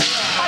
Bye.